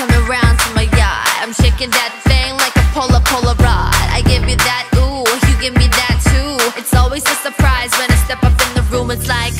turn around to my yard. I'm shaking that thing like a polar polaroid. I give you that ooh, you give me that too. It's always a surprise when I step up in the room. It's like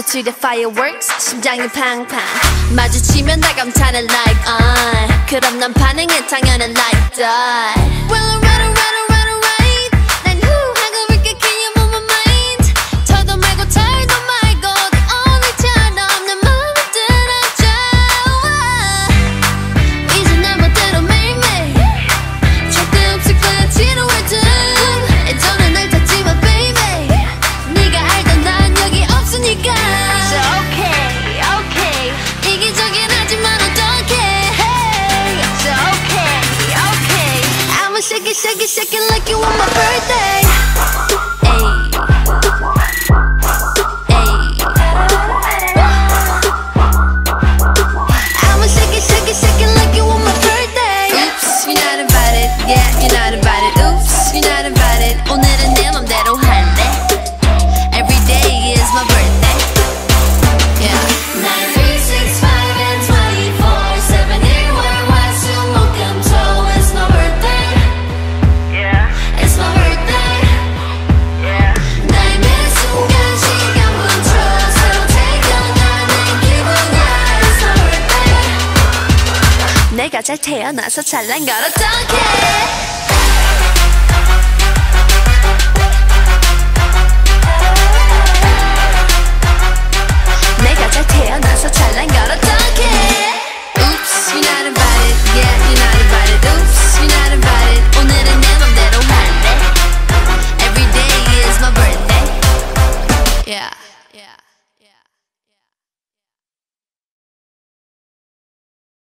To the fireworks. 심장이 팡팡. 마주치면 다 감탄해 like on 그럼 난 반응해 당연해 like die. Well, I'm right, right, shake it, shake it like you want my birthday. 잘 태어나서 잘난 걸 어떡해?